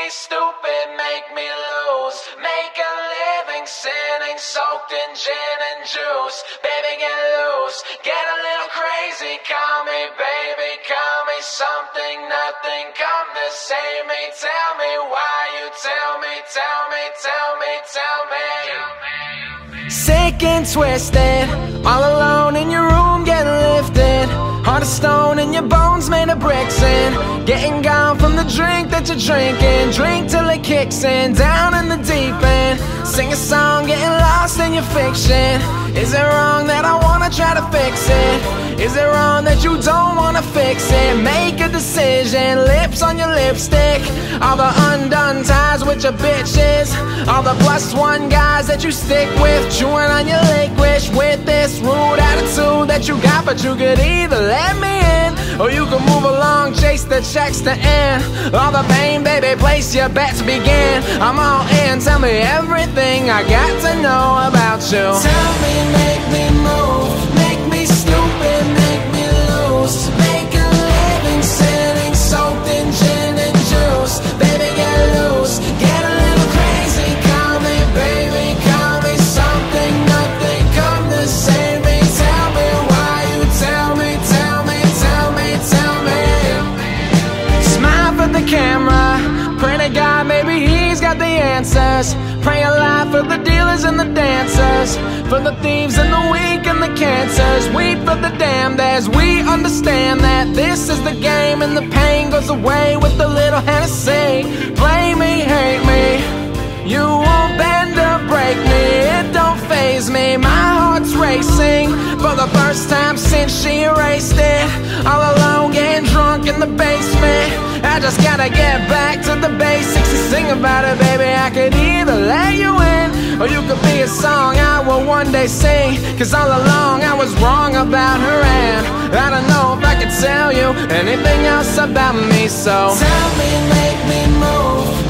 me stupid, make me lose. Make a living sinning, soaked in gin and juice. Baby, get loose, get a little crazy. Call me, baby, call me something, nothing. Come to save me, tell me why you tell me, tell me, tell me, tell me. Sick and twisted, all alone in your room, getting lifted. Heart of stone and your bones made of bricks and getting gone from the drink that you're drinking. Drink till it kicks in, down in the deep end. Sing a song, getting lost in your fiction. Is it wrong that I wanna try to fix it? Is it wrong that you don't wanna fix it? Make a decision, lips on your lipstick. All the undone ties with your bitches. All the plus one guys that you stick with. Chewing on your licorice with this rude attitude that you got. But you could either let me or you can move along, chase the checks to end. All the pain, baby, place your bets begin. I'm all in, tell me everything I got to know about you. Tell me, make me move, Pray a lot for the dealers and the dancers. For the thieves and the weak and the cancers. Weep for the damned as we understand that this is the game and the pain goes away with a little Hennessy. Blame me, hate me. You won't bend or break me. It don't faze me. My heart's racing for the first time since she erased it. All alone, getting drunk in the basement. I just gotta get back to the basics and sing about it, baby. I could or you could be a song I will one day sing. Cause all along I was wrong about her, and I don't know if I could tell you anything else about me. So Tell me, make me move,